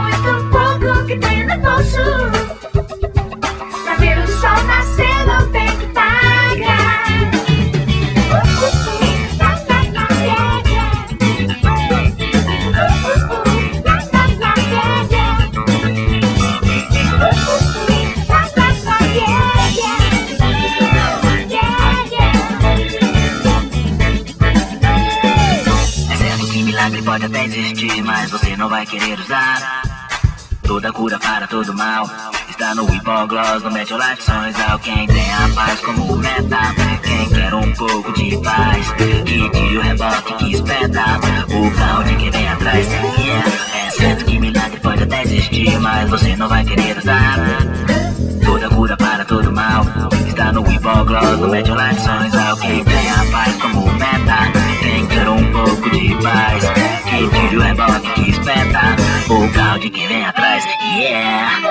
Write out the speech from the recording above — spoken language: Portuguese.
muito pouco que tem no bolso. Pra ver o sol nascer, não tem que pagar. Tipo pode até existir, mas você não vai querer usar. Toda cura para todo mal. Está no hipogloss, no Metiolações Ao quem tem a paz como meta. Quem quer um pouco de paz Que tire o rebote que espeta. O carro de quem vem atrás Yeah, é certo que milagre pode até existir Mas você não vai querer usar Toda cura para todo mal. Está no hipogloss, no Metiolações Ao quem tem a paz como meta. Quem quer um pouco de paz Que tire o rebote que espeta. O carro de quem vem atrás Yeah.